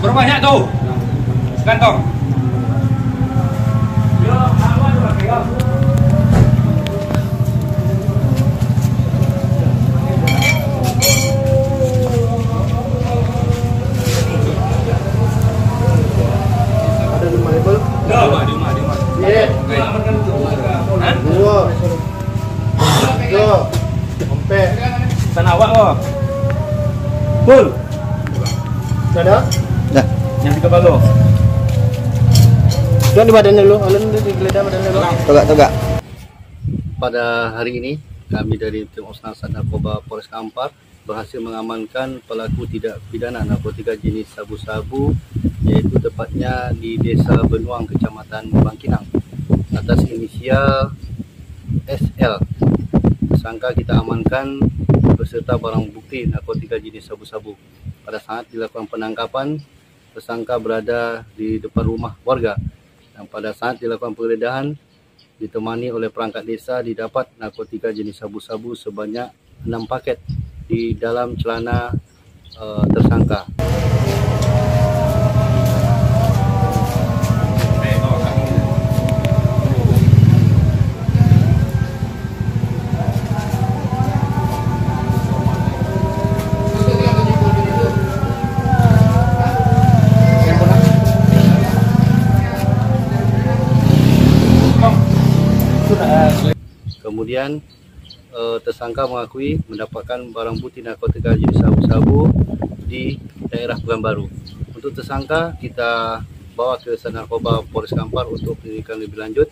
Berapa banyak tuh? Kantong. Ada lima label. Di rumah, di rumah, di rumah. Iya. Hah? Dua. Tiga. Empat. Tanah awak kok. Full. Yang tiga balu. Tuan di badannya dulu. Alun di geledah badannya dulu. Tegak-tegak. Pada hari ini kami dari tim Osnasa Narkoba Polres Kampar berhasil mengamankan pelaku tidak pidana narkotika jenis sabu-sabu yaitu tepatnya di Desa Benuang Kecamatan Bangkinang atas inisial SL. Tersangka kita amankan beserta barang bukti narkotika jenis sabu-sabu. Pada saat dilakukan penangkapan, tersangka berada di depan rumah warga dan pada saat dilakukan penggeledahan ditemani oleh perangkat desa didapat narkotika jenis sabu-sabu sebanyak 6 paket di dalam celana uh, tersangka. Kemudian eh, tersangka mengakui mendapatkan barang bukti narkotika jenis sabu-sabu di daerah Pekanbaru. Untuk tersangka kita bawa ke Sat Narkoba Polres Kampar untuk penyelidikan lebih lanjut